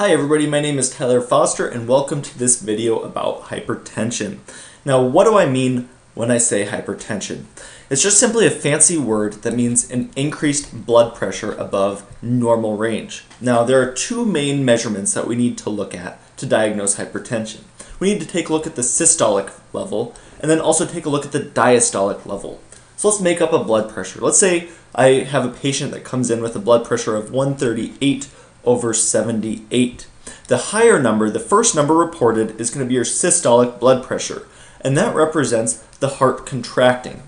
Hi everybody, my name is Tyler Foster and welcome to this video about hypertension. Now what do I mean when I say hypertension? It's just simply a fancy word that means an increased blood pressure above normal range. Now there are two main measurements that we need to look at to diagnose hypertension. We need to take a look at the systolic level and then also take a look at the diastolic level. So let's make up a blood pressure. Let's say I have a patient that comes in with a blood pressure of 138 over 78. The higher number, the first number reported, is going to be your systolic blood pressure, and that represents the heart contracting.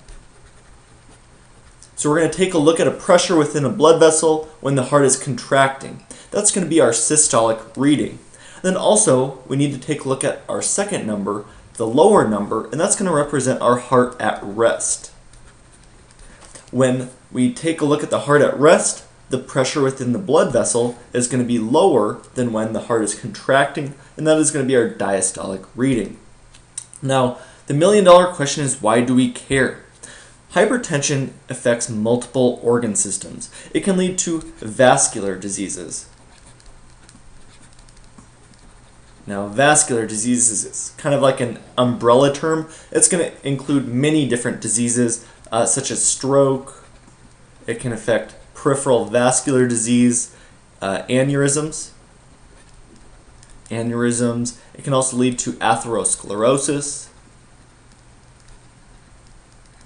So we're going to take a look at a pressure within a blood vessel when the heart is contracting. That's going to be our systolic reading. Then also, we need to take a look at our second number, the lower number, and that's going to represent our heart at rest. When we take a look at the heart at rest, the pressure within the blood vessel is going to be lower than when the heart is contracting, and that is going to be our diastolic reading. Now, the million dollar question is why do we care? Hypertension affects multiple organ systems. It can lead to vascular diseases. Now, vascular diseases is kind of like an umbrella term. It's going to include many different diseases uh, such as stroke. It can affect peripheral vascular disease, uh, aneurysms. Aneurysms. It can also lead to atherosclerosis.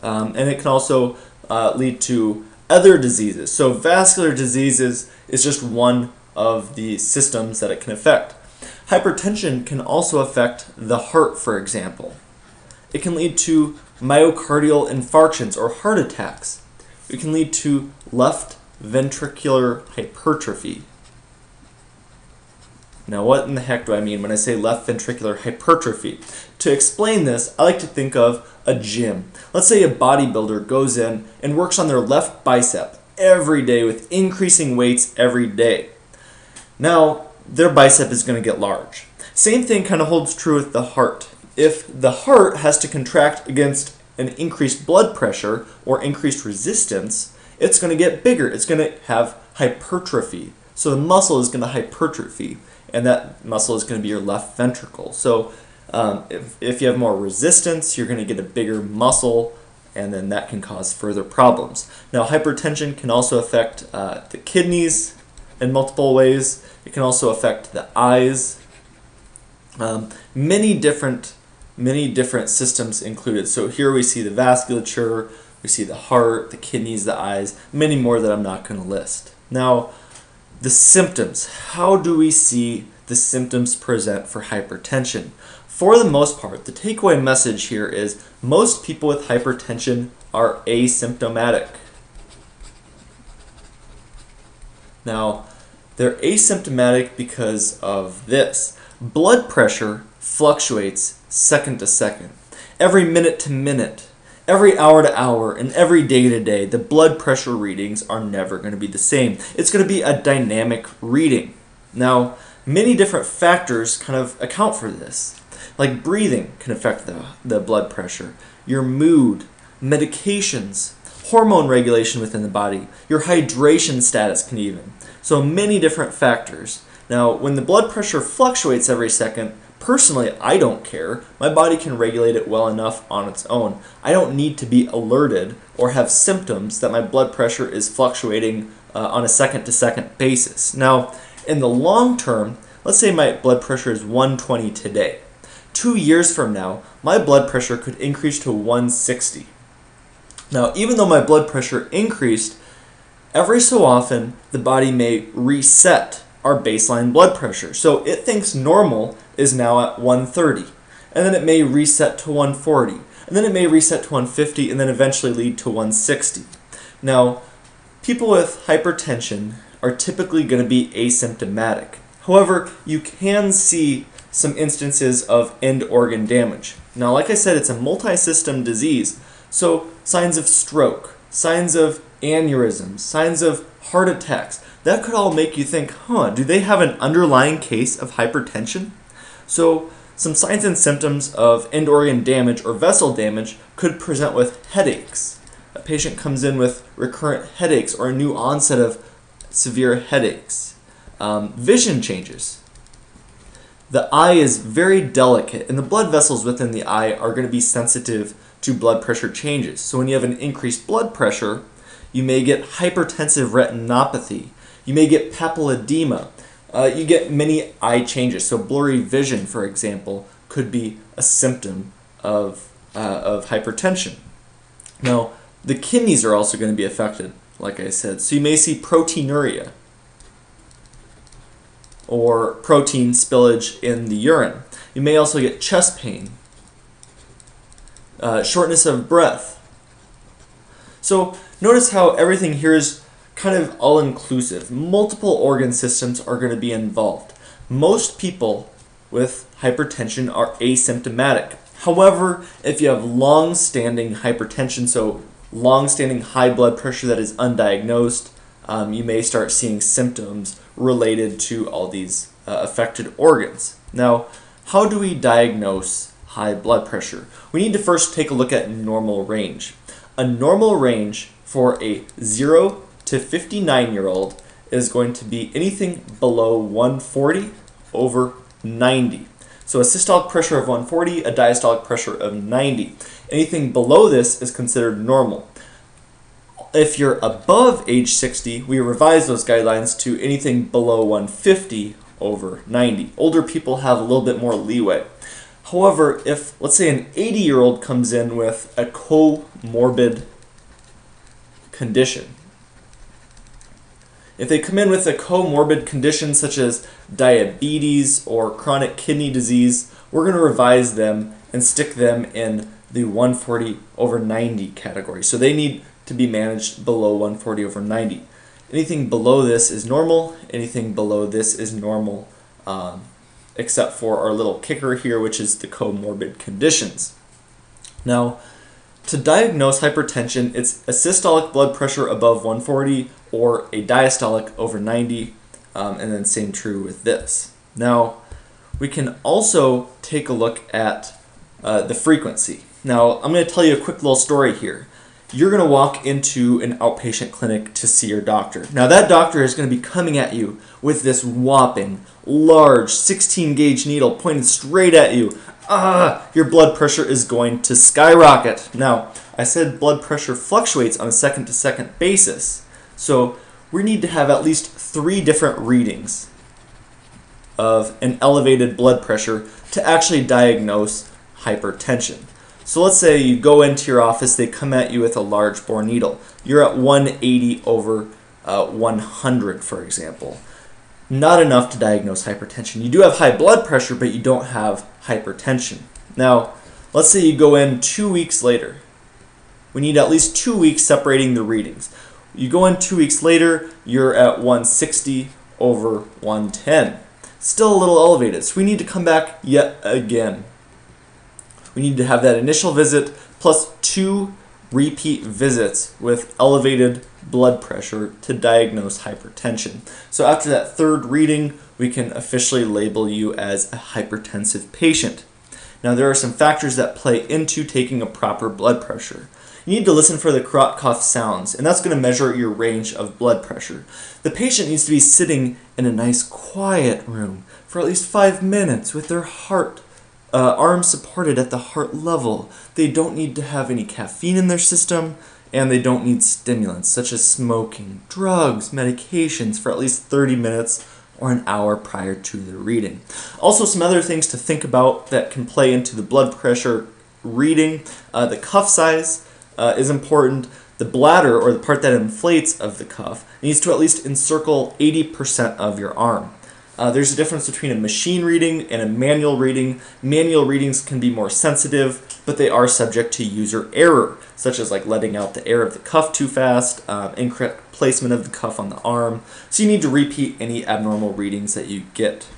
Um, and it can also uh, lead to other diseases. So, vascular diseases is just one of the systems that it can affect. Hypertension can also affect the heart, for example. It can lead to myocardial infarctions or heart attacks. It can lead to left ventricular hypertrophy. Now, what in the heck do I mean when I say left ventricular hypertrophy? To explain this, I like to think of a gym. Let's say a bodybuilder goes in and works on their left bicep every day with increasing weights every day. Now, their bicep is going to get large. Same thing kind of holds true with the heart if the heart has to contract against an increased blood pressure or increased resistance, it's going to get bigger. It's going to have hypertrophy. So the muscle is going to hypertrophy, and that muscle is going to be your left ventricle. So um, if, if you have more resistance, you're going to get a bigger muscle, and then that can cause further problems. Now, hypertension can also affect uh, the kidneys in multiple ways. It can also affect the eyes. Um, many different many different systems included. So here we see the vasculature, we see the heart, the kidneys, the eyes, many more that I'm not going to list. Now, the symptoms. How do we see the symptoms present for hypertension? For the most part, the takeaway message here is most people with hypertension are asymptomatic. Now, they're asymptomatic because of this. Blood pressure fluctuates second to second, every minute to minute, every hour to hour, and every day to day. The blood pressure readings are never going to be the same. It's going to be a dynamic reading. Now, many different factors kind of account for this. Like breathing can affect the, the blood pressure, your mood, medications, hormone regulation within the body, your hydration status can even. So many different factors. Now, when the blood pressure fluctuates every second, Personally, I don't care. My body can regulate it well enough on its own. I don't need to be alerted or have symptoms that my blood pressure is fluctuating uh, on a second to second basis. Now, in the long term, let's say my blood pressure is 120 today. Two years from now, my blood pressure could increase to 160. Now, even though my blood pressure increased, every so often the body may reset our baseline blood pressure. So it thinks normal is now at 130. And then it may reset to 140. And then it may reset to 150 and then eventually lead to 160. Now, people with hypertension are typically going to be asymptomatic. However, you can see some instances of end organ damage. Now, like I said, it's a multi system disease, so signs of stroke, signs of aneurysms, signs of heart attacks, that could all make you think, huh, do they have an underlying case of hypertension? So, some signs and symptoms of end organ damage or vessel damage could present with headaches. A patient comes in with recurrent headaches or a new onset of severe headaches. Um, vision changes. the eye is very delicate, and the blood vessels within the eye are going to be sensitive to blood pressure changes. So when you have an increased blood pressure, you may get hypertensive retinopathy. You may get papilledema. Uh, you get many eye changes. So blurry vision, for example, could be a symptom of, uh, of hypertension. Now, the kidneys are also going to be affected, like I said. So you may see proteinuria or protein spillage in the urine. You may also get chest pain, uh, shortness of breath. So notice how everything here is kind of all inclusive. Multiple organ systems are going to be involved. Most people with hypertension are asymptomatic. However, if you have long standing hypertension, so long standing high blood pressure that is undiagnosed, um, you may start seeing symptoms related to all these uh, affected organs. Now, how do we diagnose high blood pressure? We need to first take a look at normal range. A normal range for a 0 to 59 year old is going to be anything below 140 over 90. So a systolic pressure of 140, a diastolic pressure of 90. Anything below this is considered normal if you're above age 60, we revise those guidelines to anything below 150 over 90. Older people have a little bit more leeway. However, if let's say an 80 year old comes in with a comorbid condition, if they come in with a comorbid condition such as diabetes or chronic kidney disease, we're going to revise them and stick them in the 140 over 90 category. So they need to be managed below 140 over 90. Anything below this is normal, anything below this is normal, um, except for our little kicker here, which is the comorbid conditions. Now, to diagnose hypertension, it's a systolic blood pressure above 140 or a diastolic over 90, um, and then same true with this. Now, we can also take a look at uh, the frequency. Now, I'm going to tell you a quick little story here you're going to walk into an outpatient clinic to see your doctor. Now, that doctor is going to be coming at you with this whopping, large 16 gauge needle pointed straight at you. Ah, your blood pressure is going to skyrocket. Now, I said blood pressure fluctuates on a second to second basis. So, we need to have at least three different readings of an elevated blood pressure to actually diagnose hypertension. So let's say you go into your office, they come at you with a large bore needle. You're at 180 over uh, 100, for example. Not enough to diagnose hypertension. You do have high blood pressure, but you don't have hypertension. Now, let's say you go in two weeks later. We need at least two weeks separating the readings. You go in two weeks later, you're at 160 over 110. Still a little elevated, so we need to come back yet again we need to have that initial visit plus two repeat visits with elevated blood pressure to diagnose hypertension. So after that third reading, we can officially label you as a hypertensive patient. Now there are some factors that play into taking a proper blood pressure. You need to listen for the Korotkoff sounds, and that's going to measure your range of blood pressure. The patient needs to be sitting in a nice quiet room for at least five minutes with their heart uh, arms supported at the heart level. They don't need to have any caffeine in their system, and they don't need stimulants such as smoking, drugs, medications for at least 30 minutes or an hour prior to the reading. Also, some other things to think about that can play into the blood pressure reading. Uh, the cuff size uh, is important. The bladder, or the part that inflates of the cuff, needs to at least encircle 80% of your arm. Uh, there's a difference between a machine reading and a manual reading. Manual readings can be more sensitive, but they are subject to user error, such as like letting out the air of the cuff too fast, um, incorrect placement of the cuff on the arm. So you need to repeat any abnormal readings that you get.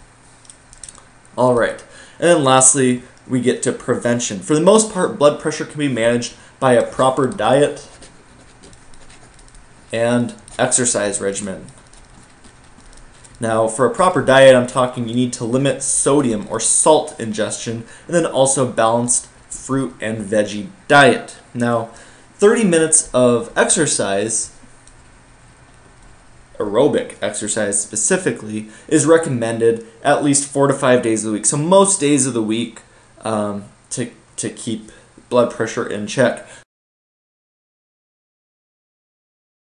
All right, and then lastly, we get to prevention. For the most part, blood pressure can be managed by a proper diet and exercise regimen. Now, for a proper diet, I'm talking you need to limit sodium or salt ingestion, and then also balanced fruit and veggie diet. Now, 30 minutes of exercise aerobic exercise specifically is recommended at least four to five days a week. So most days of the week um, to to keep blood pressure in check.